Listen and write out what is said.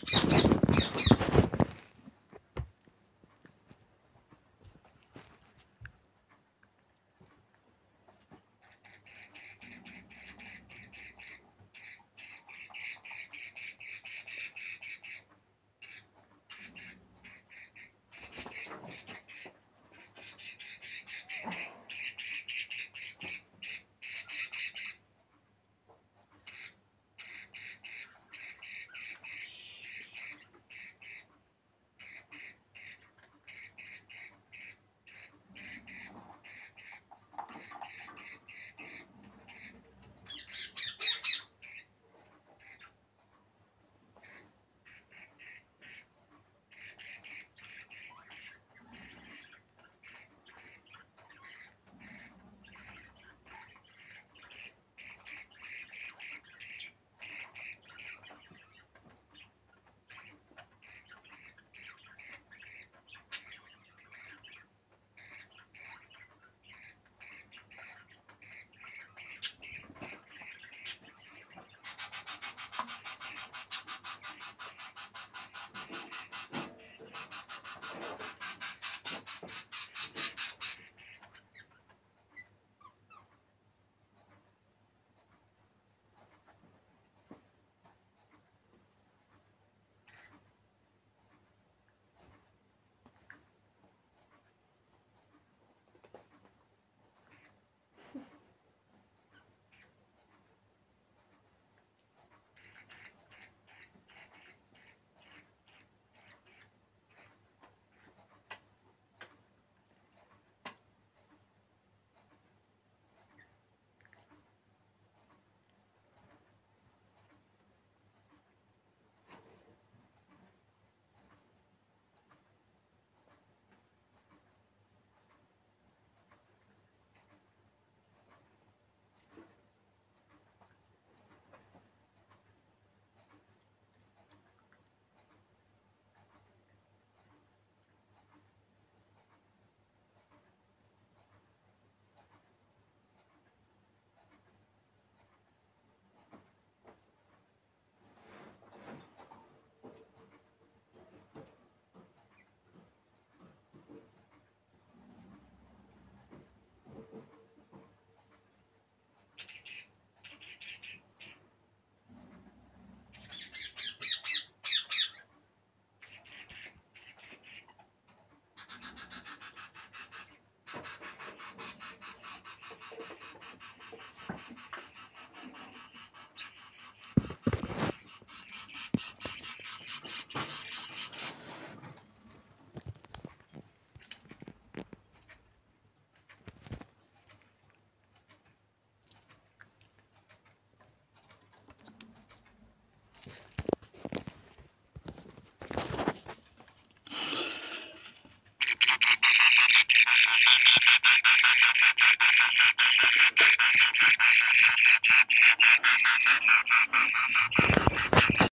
Bye.